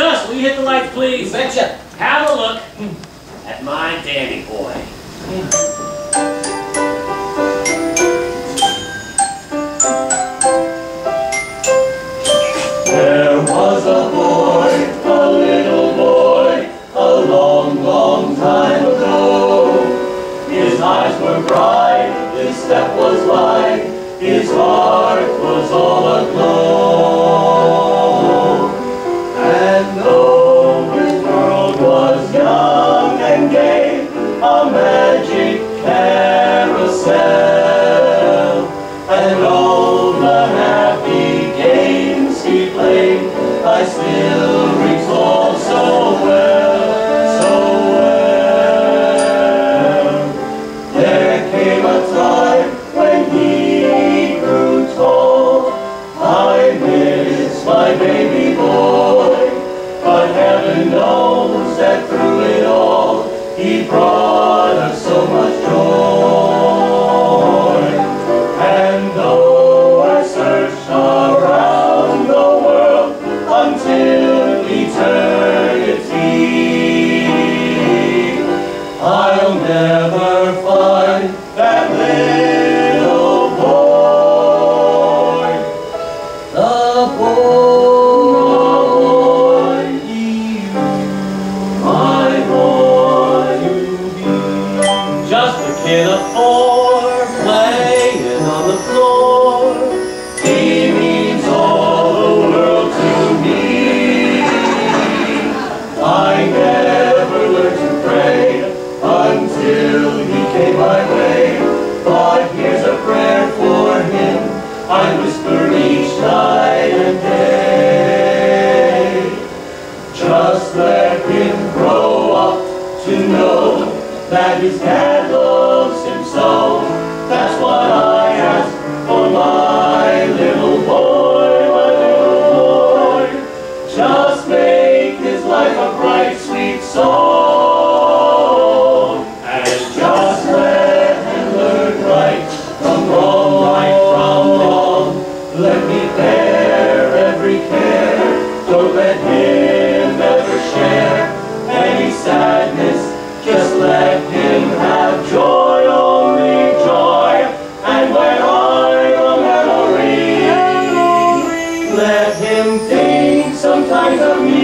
Gus, will you hit the lights, please? You betcha. Have a look at my Danny boy. There was a boy, a little boy, a long, long time ago. His eyes were bright, his step was light, his heart was four playing on the floor. He means all the world to me. I never learned to pray until he came my way. But here's a prayer for him. I whisper each night and day. Just let him grow up to know that his dad a bright, sweet song. And just let him learn right from wrong, right from wrong. Let me bear every care. Don't let him ever share any sadness. Just let him have joy, only joy. And when I'm a memory, let him sometimes of me,